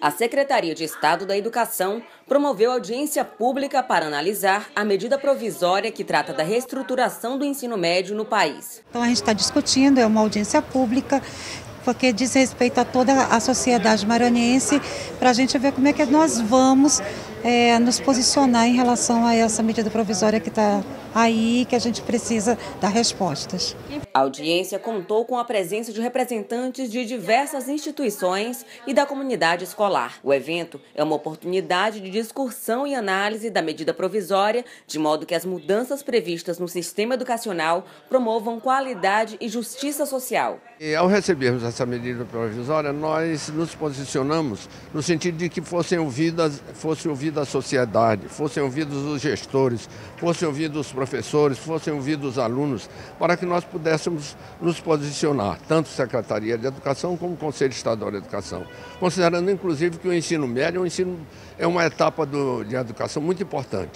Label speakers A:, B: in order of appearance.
A: a Secretaria de Estado da Educação promoveu audiência pública para analisar a medida provisória que trata da reestruturação do ensino médio no país.
B: Então a gente está discutindo, é uma audiência pública porque diz respeito a toda a sociedade maranhense, para a gente ver como é que nós vamos é, nos posicionar em relação a essa medida provisória que está aí, que a gente precisa dar respostas.
A: A audiência contou com a presença de representantes de diversas instituições e da comunidade escolar. O evento é uma oportunidade de discussão e análise da medida provisória, de modo que as mudanças previstas no sistema educacional promovam qualidade e justiça social.
C: E ao recebermos essa medida provisória, nós nos posicionamos no sentido de que fossem ouvidas, fosse ouvida a sociedade, fossem ouvidos os gestores, fossem ouvidos os professores, fossem ouvidos os alunos, para que nós pudéssemos nos posicionar, tanto Secretaria de Educação como Conselho Estadual de Educação, considerando inclusive que o ensino médio é, um ensino, é uma etapa do, de educação muito importante.